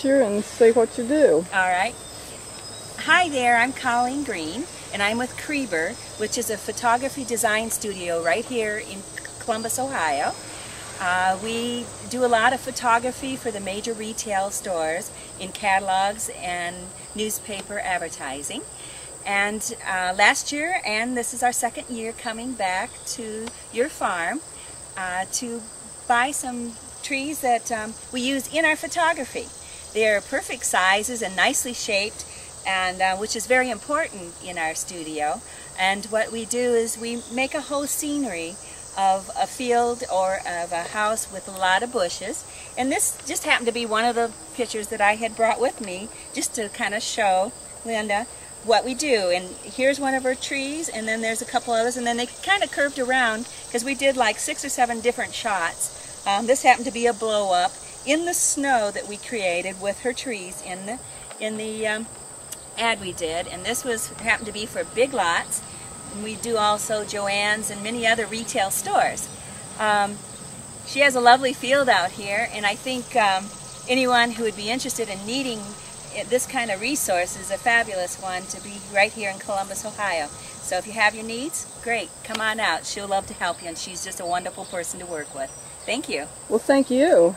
Here and say what you do. All right. Hi there, I'm Colleen Green, and I'm with Creeber, which is a photography design studio right here in Columbus, Ohio. Uh, we do a lot of photography for the major retail stores in catalogs and newspaper advertising. And uh, last year, and this is our second year coming back to your farm uh, to buy some trees that um, we use in our photography. They're perfect sizes and nicely shaped, and uh, which is very important in our studio. And what we do is we make a whole scenery of a field or of a house with a lot of bushes. And this just happened to be one of the pictures that I had brought with me just to kind of show Linda what we do. And here's one of our trees, and then there's a couple others, and then they kind of curved around because we did like six or seven different shots. Um, this happened to be a blow up in the snow that we created with her trees in the in the um, ad we did, and this was happened to be for Big Lots. And we do also Joann's and many other retail stores. Um, she has a lovely field out here, and I think um, anyone who would be interested in needing this kind of resource is a fabulous one to be right here in Columbus, Ohio. So if you have your needs, great, come on out. She'll love to help you, and she's just a wonderful person to work with. Thank you. Well, thank you.